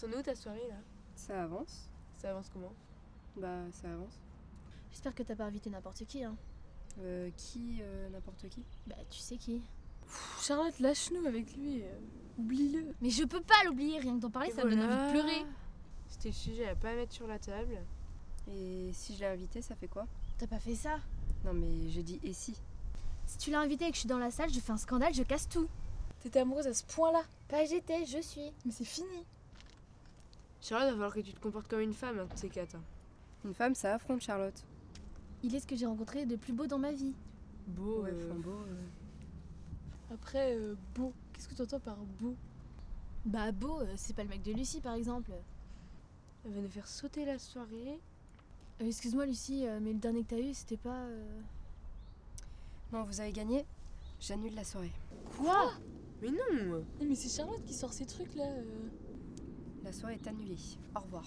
C'en est où ta soirée là Ça avance. Ça avance comment? Bah, ça avance. J'espère que t'as pas invité n'importe qui, hein. Euh, qui euh, N'importe qui? Bah, tu sais qui. Pff, Charlotte, lâche-nous avec lui. euh, Oublie-le. Mais je peux pas l'oublier, rien que d'en parler, Et ça me donne voilà. envie de pleurer. C'était le sujet à pas mettre sur la table. Et si je l'ai invité, ça fait quoi? T'as pas fait ça? Non, mais j'ai dit et si? Si tu l'as invité et que je suis dans la salle, je fais un scandale, je casse tout. T'étais amoureuse à ce point-là? Pas j'étais, je suis. Mais c'est fini. Charlotte, va falloir que tu te comportes comme une femme, hein, ces quatre. hein. Une femme, ça affronte Charlotte. Il est ce que j'ai rencontré de plus beau dans ma vie. Beau. Ouais, euh, flambeau. euh. Après, euh, beau. Qu'est-ce que tu entends par beau? Bah, beau, euh, c'est pas le mec de Lucie par exemple. Elle va nous faire sauter la soirée. Euh, Excuse-moi Lucie, euh, mais le dernier que t'as eu, c'était pas. euh, Non, vous avez gagné. J'annule la soirée. Quoi? Mais non Mais c'est Charlotte qui sort ces trucs là. La soirée est annulée. Au revoir.